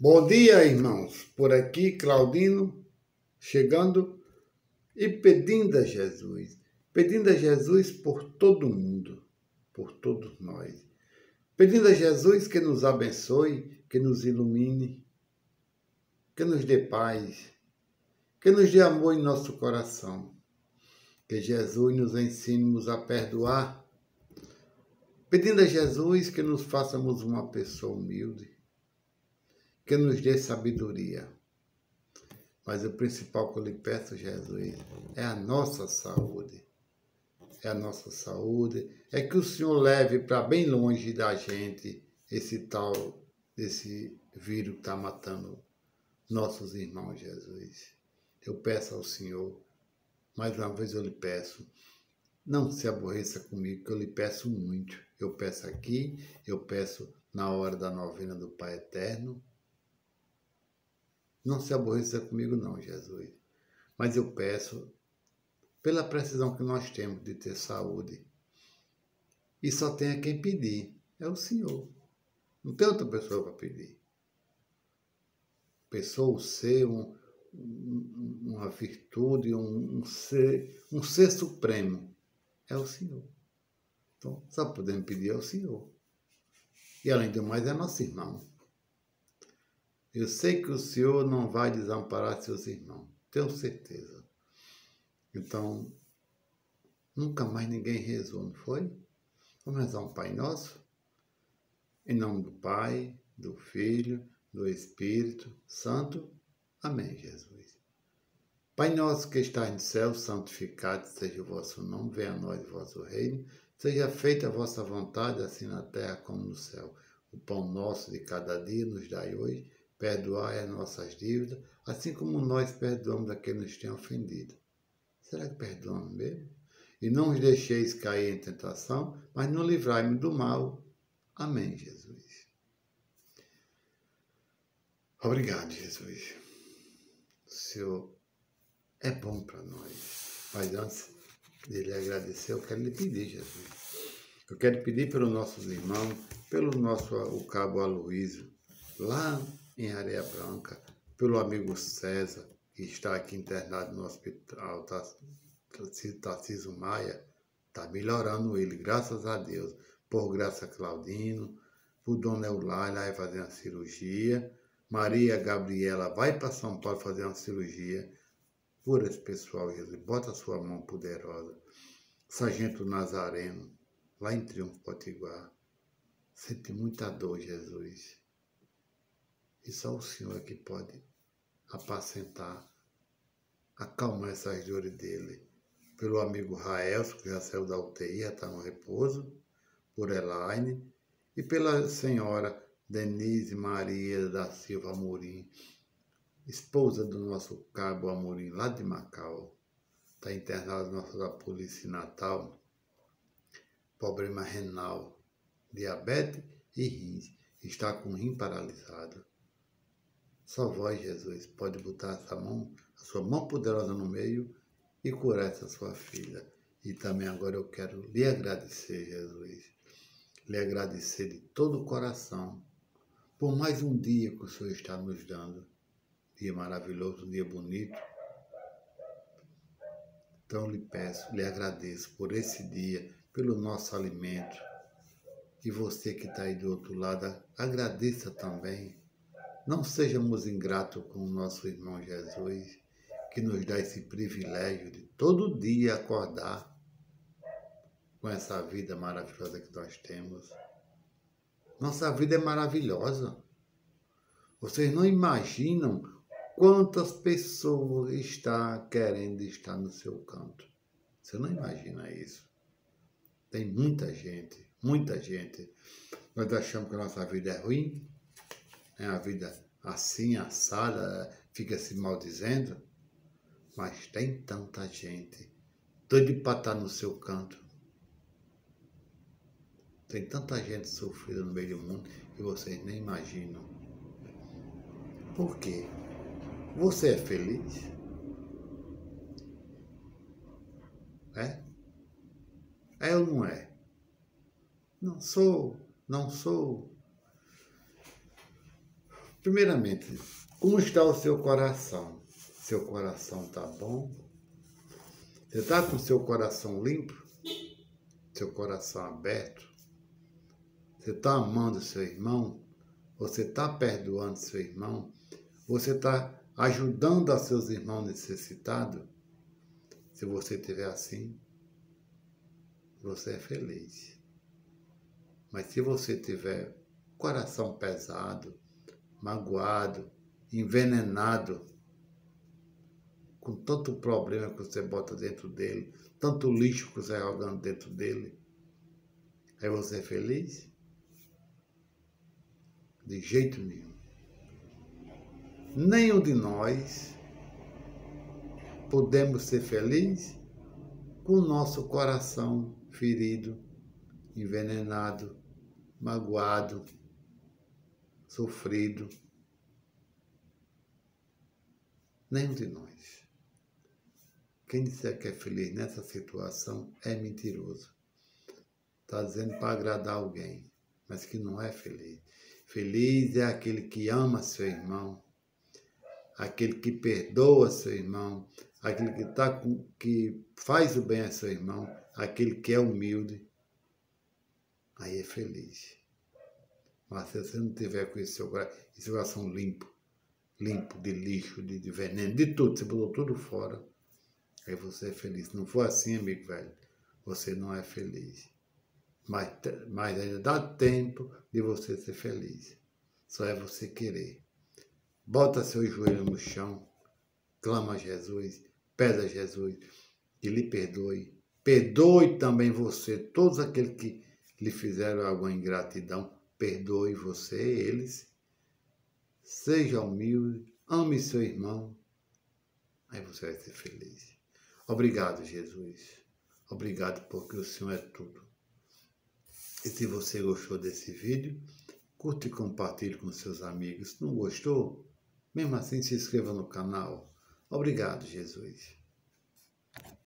Bom dia, irmãos. Por aqui, Claudino, chegando e pedindo a Jesus, pedindo a Jesus por todo mundo, por todos nós. Pedindo a Jesus que nos abençoe, que nos ilumine, que nos dê paz, que nos dê amor em nosso coração. Que Jesus nos ensine a perdoar. Pedindo a Jesus que nos façamos uma pessoa humilde que nos dê sabedoria. Mas o principal que eu lhe peço, Jesus, é a nossa saúde. É a nossa saúde. É que o Senhor leve para bem longe da gente esse tal, esse vírus que está matando nossos irmãos, Jesus. Eu peço ao Senhor, mais uma vez eu lhe peço, não se aborreça comigo, que eu lhe peço muito. Eu peço aqui, eu peço na hora da novena do Pai Eterno, não se aborreça comigo, não, Jesus. Mas eu peço, pela precisão que nós temos de ter saúde, e só tem a quem pedir, é o Senhor. Não tem outra pessoa para pedir. Pessoa, ser, um, uma virtude, um, um, ser, um ser supremo, é o Senhor. Então, só podemos pedir ao Senhor. E além do mais, é nosso irmão. Eu sei que o Senhor não vai desamparar seus irmãos, tenho certeza. Então, nunca mais ninguém rezou, não foi? Vamos rezar um Pai Nosso? Em nome do Pai, do Filho, do Espírito Santo. Amém, Jesus. Pai nosso que estás no céu, santificado seja o vosso nome, venha a nós o vosso reino, seja feita a vossa vontade, assim na terra como no céu. O pão nosso de cada dia nos dai hoje Perdoai as nossas dívidas, assim como nós perdoamos a quem nos tem ofendido. Será que perdoamos mesmo? E não os deixeis cair em tentação, mas não livrai-me do mal. Amém, Jesus. Obrigado, Jesus. O Senhor é bom para nós. Mas antes de lhe agradecer, eu quero lhe pedir, Jesus. Eu quero pedir pelos nossos irmãos, pelo nosso o cabo Aloísio, lá em Areia Branca, pelo amigo César, que está aqui internado no hospital Tarcísio Maia, está melhorando ele, graças a Deus. Por graça Claudino, por Dona Eulália vai fazer uma cirurgia, Maria Gabriela vai para São Paulo fazer uma cirurgia. Por esse pessoal, Jesus, bota a sua mão poderosa. Sargento Nazareno, lá em Triunfo Potiguar. Sente muita dor, Jesus. E só o Senhor é que pode apacentar, acalmar essas dores dele. Pelo amigo Raelso, que já saiu da UTI, já está no repouso, por Elaine, e pela senhora Denise Maria da Silva Amorim, esposa do nosso cabo Amorim, lá de Macau. Está internado no nosso da Polícia Natal. Problema renal, diabetes e rins. Está com o rim paralisado. Só vós, Jesus, pode botar essa mão, a sua mão poderosa no meio e curar essa sua filha. E também agora eu quero lhe agradecer, Jesus. Lhe agradecer de todo o coração por mais um dia que o Senhor está nos dando. Dia maravilhoso, um dia bonito. Então lhe peço, lhe agradeço por esse dia, pelo nosso alimento. E você que está aí do outro lado, agradeça também não sejamos ingratos com o nosso irmão Jesus, que nos dá esse privilégio de todo dia acordar com essa vida maravilhosa que nós temos. Nossa vida é maravilhosa. Vocês não imaginam quantas pessoas estão querendo estar no seu canto. Você não imagina isso. Tem muita gente, muita gente. Nós achamos que a nossa vida é ruim, é a vida assim, assada, fica se maldizendo. Mas tem tanta gente doido para estar no seu canto. Tem tanta gente sofrida no meio do mundo que vocês nem imaginam. Por quê? Você é feliz? É? É ou não é? Não sou, não sou. Primeiramente, como está o seu coração? Seu coração está bom? Você está com seu coração limpo? Seu coração aberto? Você está amando seu irmão? Você está perdoando seu irmão? Você está ajudando a seus irmãos necessitados? Se você estiver assim, você é feliz. Mas se você tiver coração pesado, magoado, envenenado, com tanto problema que você bota dentro dele, tanto lixo que você vai jogando dentro dele, é você feliz? De jeito nenhum. Nenhum de nós podemos ser felizes com o nosso coração ferido, envenenado, magoado, sofrido. Nenhum de nós. Quem disser que é feliz nessa situação é mentiroso. Está dizendo para agradar alguém, mas que não é feliz. Feliz é aquele que ama seu irmão, aquele que perdoa seu irmão, aquele que, tá com, que faz o bem a seu irmão, aquele que é humilde. Aí é feliz. Mas se você não tiver com esse seu, esse coração limpo, limpo de lixo, de, de veneno, de tudo, você botou tudo fora, aí você é feliz. Não for assim, amigo velho, você não é feliz. Mas, mas ainda dá tempo de você ser feliz. Só é você querer. Bota seu joelho no chão, clama a Jesus, pede a Jesus que lhe perdoe. Perdoe também você, todos aqueles que lhe fizeram alguma ingratidão perdoe você, eles. Seja humilde, ame seu irmão. Aí você vai ser feliz. Obrigado, Jesus. Obrigado porque o Senhor é tudo. E se você gostou desse vídeo, curte e compartilhe com seus amigos. Não gostou? Mesmo assim, se inscreva no canal. Obrigado, Jesus.